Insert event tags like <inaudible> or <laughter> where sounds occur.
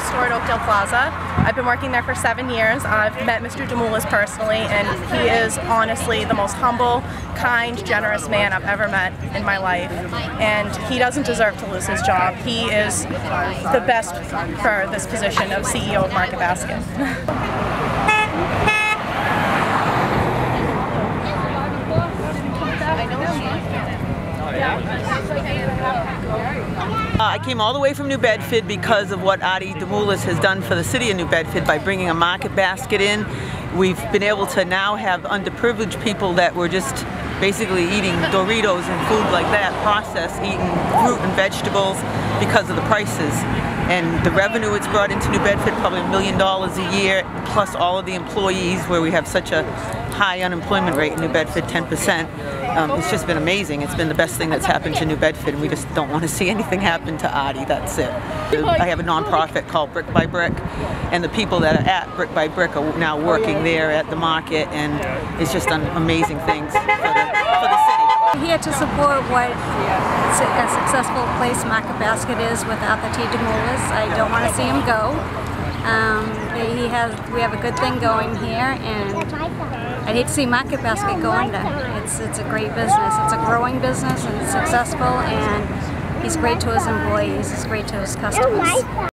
store at Oakdale Plaza. I've been working there for seven years. I've met Mr. Demoulas personally, and he is honestly the most humble, kind, generous man I've ever met in my life. And he doesn't deserve to lose his job. He is the best for this position of CEO of Market Basket. <laughs> Uh, Uh, I came all the way from New Bedford because of what Artie Demoulas has done for the city of New Bedford by bringing a market basket in. We've been able to now have underprivileged people that were just basically eating Doritos and food like that, processed, eating fruit and vegetables because of the prices. And the revenue it's brought into New Bedford, probably a million dollars a year, plus all of the employees where we have such a high unemployment rate in New Bedford, 10%. Um, it's just been amazing. It's been the best thing that's happened to New Bedford, and we just don't want to see anything happen to Artie. That's it. I have a nonprofit called Brick by Brick, and the people that are at Brick by Brick are now working there at the market, and it's just amazing things for the, for the city. Here to support what a successful place Market Basket is with Arthur T. I don't want to see him go. Um, he has, we have a good thing going here, and I'd hate to see Market Basket go under. It's, it's a great business. It's a growing business and it's successful, and he's great to his employees. He's great to his customers.